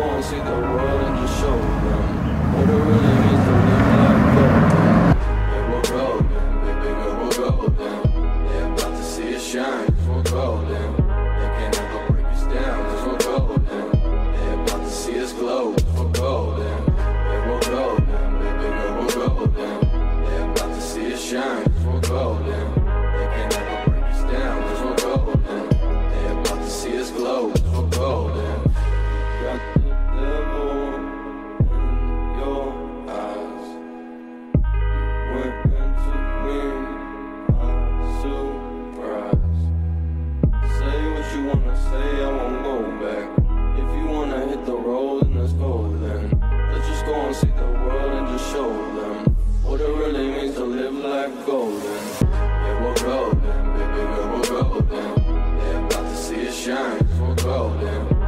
go and see the world and just show them what it really means to live life golden. Yeah, we're golden, baby girl, we're golden. They're about to see us shine, cause we're golden. They can't ever break us down, cause we're golden. They're about to see us glow. shine for golden.